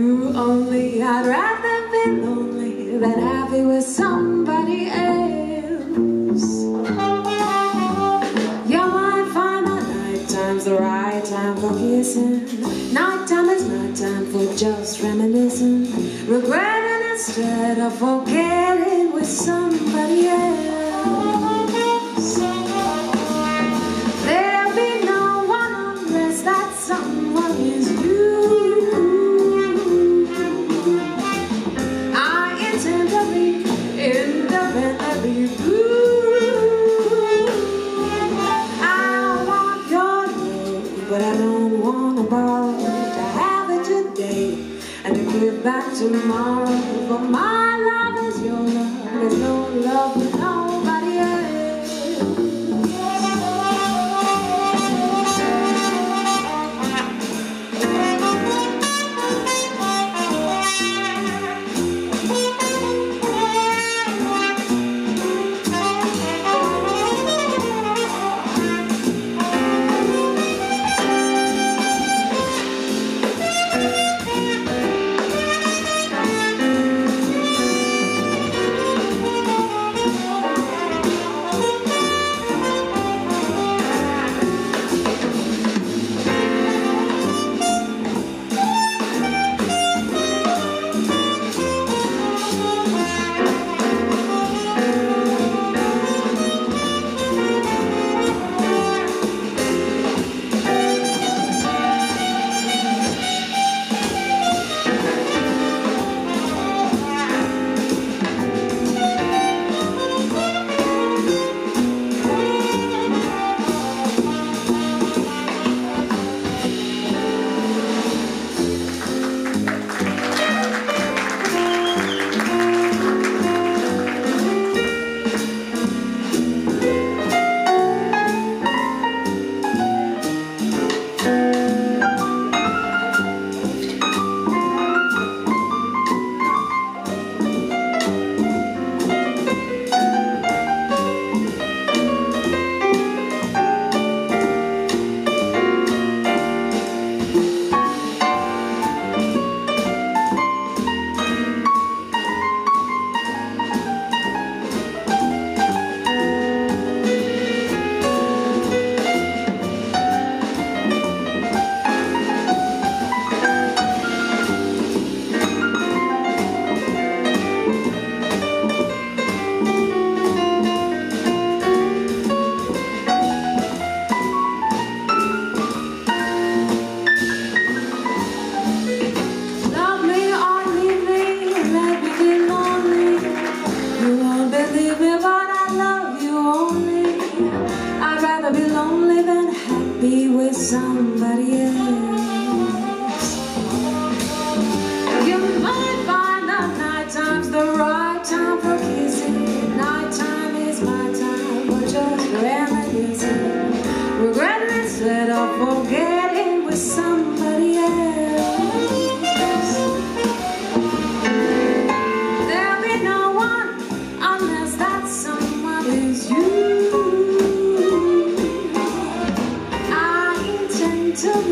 you only. I'd rather be lonely than happy with somebody else. You might find that night time's the right time for kissing. Nighttime is nighttime for just reminiscing, regretting instead of forgetting with somebody else. Back tomorrow. For my love is your love There's no love for somebody else.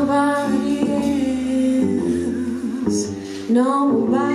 Nobody else, nobody